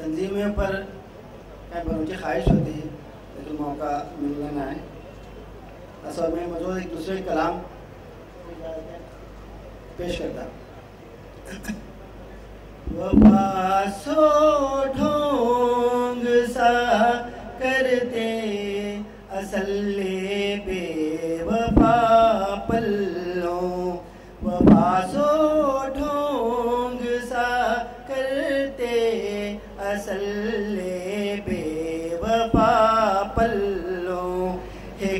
تنظیموں پر کہیں پر خواہش ہوتی ہے، لیکن موقع ملنے نہ آئے اصل میں موجود ایک دوسرے کلام پیش کرتا وفا سو ڈھونگ سا کرتے، اصل بے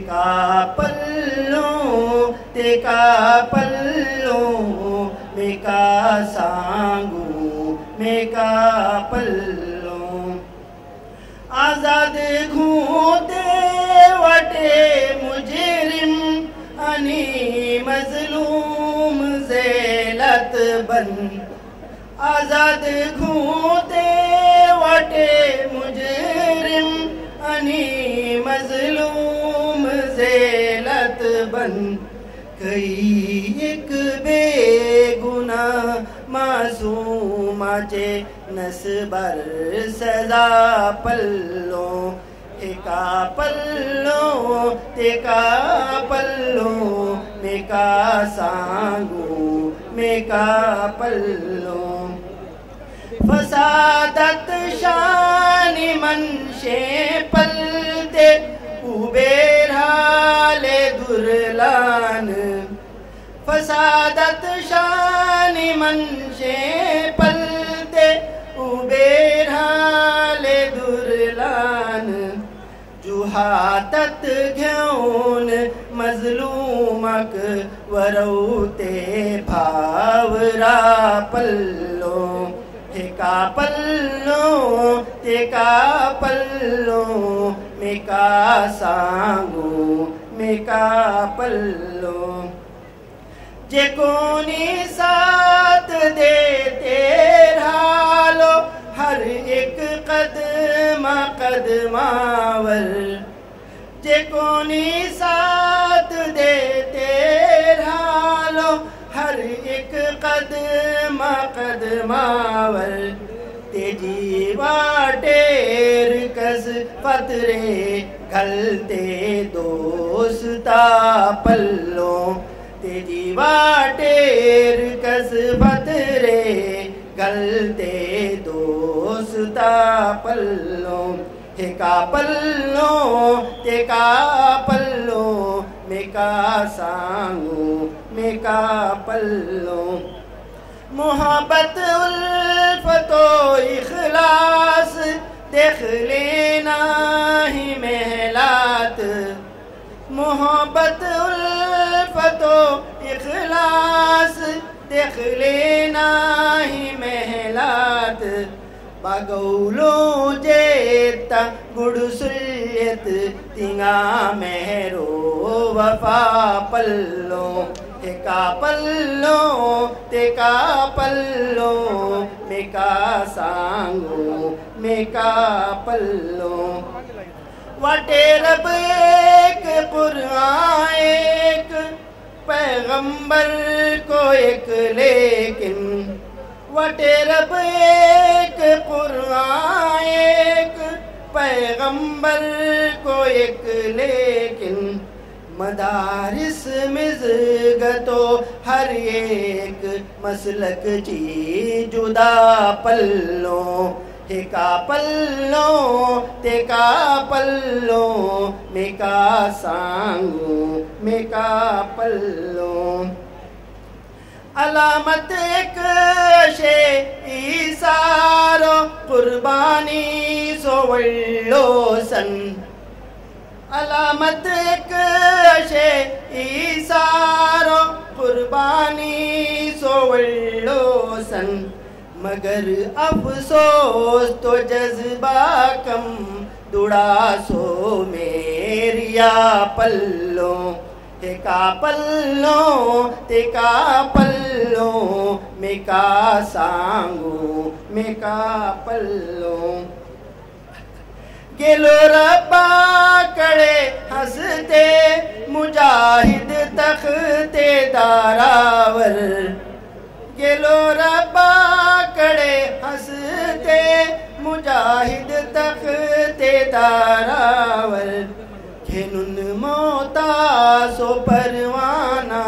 کا تے کا پلوں میں کا سانگوں میں کا پلوں۔ آزاد گھوتے وٹے مجرم، انی مظلوم زیلت بن۔ آزاد گھوتے وٹے مجرم، انی مظلوم زیلت بن کئی ایک بے گناہ معصوم چے نسبر سزا پلوں، ایکا پلوں تیکا پلوں، میکا سانگوں میکا پلوں۔ فسادت شان منشے پلتے فسادت شان منشے پلتے اوبیر حال درلان۔ جوہاتت گھون مظلومک وروتے بھاورا پلوں ٹھیکا پلوں ٹیکا پلوں میکا سانگوں میکا پلوں جے کونی ساتھ دے تیرہالو ہر ایک قدم قدماور جے کونی ساتھ دے تیرہالو ہر ایک قدم قدماور تیجی واٹیر کس پترے گھلتے دوستا پلوں تیجی واٹیر کس پترے گھلتے دوستا پلوں ٹھیکا پلوں ٹیکا پلوں میکا سانگوں میکا پلوں محبت الفت و اخلاص دیکھ لینا ہی محلات محبت الفت و دیکھ لینا ہی محلات بگولو جیتا گڑ سلیت تنگا مہرو وفا پلوں ٹیکا پلوں ٹیکا پلوں میکا سانگوں میکا پلوں وٹے رب ایک قرآن ایک پیغمبر کو ایک لیکن وٹے رب ایک، قرآن ایک، پیغمبر کو ایک لیکن مدارس مزگتو ہر ایک مسلک چی جدا پلوں۔ ٹھیکا پلوں، ٹیکا پلوں، میکا سانگوں، میکا پلوں۔ علامت ایک شے ایسارو قربانی سوڑلو سن۔ علامت ایک شے ایسارو قربانی سوڑلو سن۔ مگر افسوس تو جذبہ کم دڑا سو میریا پلوں ٹیکا پلوں ٹیکا پلوں، میکا سانگوں، میکا پلوں۔ گلو ربا کڑے ہنستے، مجاہد تختے داراور گلو تخت داراور کھنن موتا سو پروانہ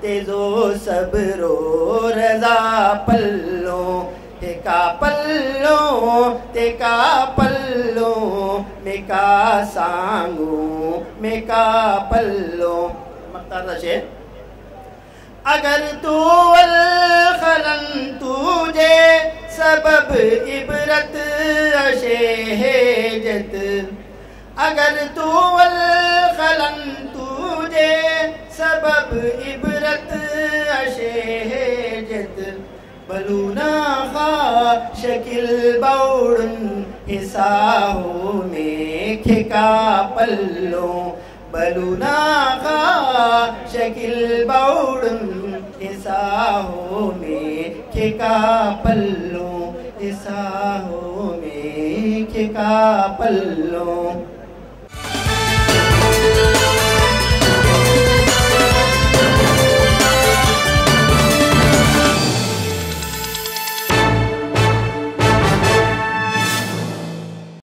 تیزو صبرو رضا پلوں تے پلوں تے پلوں میں سانگوں میں پلوں۔ مختار شیر اگر تو الخلن تجھے سبب عبرت اشہجت اگر تو الخلن تجھے سبب عبرت اشہجت بلونا خا شکل بوڑن حساہو میں کھکا پلوں بلونا خا شکل بوڑن حساہو میں کھکا پلوں حساہو میں کھکا پلوں